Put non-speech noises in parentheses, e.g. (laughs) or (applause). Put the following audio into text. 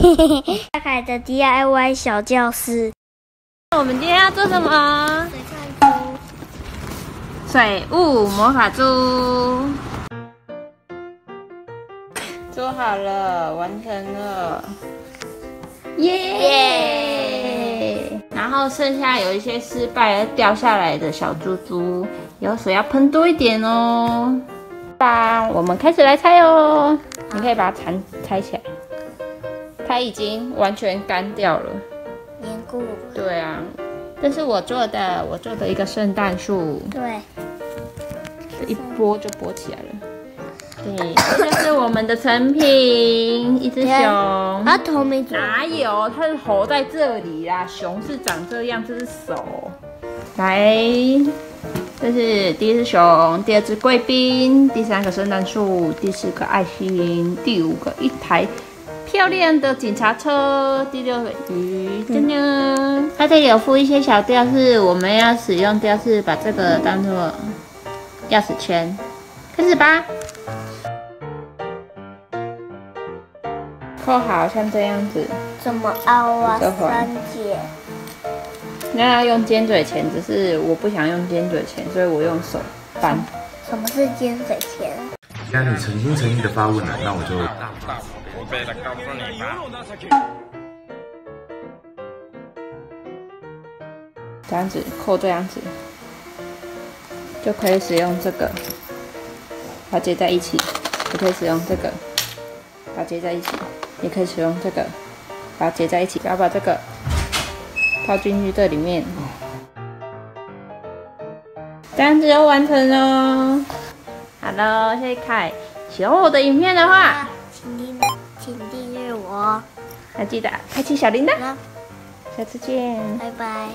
(laughs) 大凯的 DIY 小教室。我们今天要做什么？水看书。水雾魔法珠。做好了，完成了，耶！然后剩下有一些失败掉下来的小珠珠，有水要喷多一点哦。吧，我们开始来拆哦。你可以把它缠拆起来，它已经完全干掉了，凝固。对啊，这是我做的，我做的一个圣诞树。对，一拨就拨起来了。对，这就是我们的成品，一只熊。啊，头没哪有？它的头在这里啦。熊是长这样，这是手。来，这是第一只熊，第二只贵宾，第三个圣诞树，第四个爱心，第五个一台漂亮的警察车，第六个鱼。噔噔，它这里有附一些小吊饰，我们要使用吊饰，把这个当做钥匙圈。开始吧。扣好像这样子，怎么凹啊？三姐。那要用尖嘴钳，只是我不想用尖嘴钳，所以我用手扳。什么是尖嘴钳？既然你诚心诚意的发问了，那我就。这样子扣，这样子就可以使用这个，把它接在一起，也可以使用这个，把它接在一起。也可以使用这个，把它接在一起，然后把这个套进去这里面，这样子就完成喽。好了，现在看喜欢我的影片的话，请订请订阅我，还记得开启小铃铛。下次见，拜拜。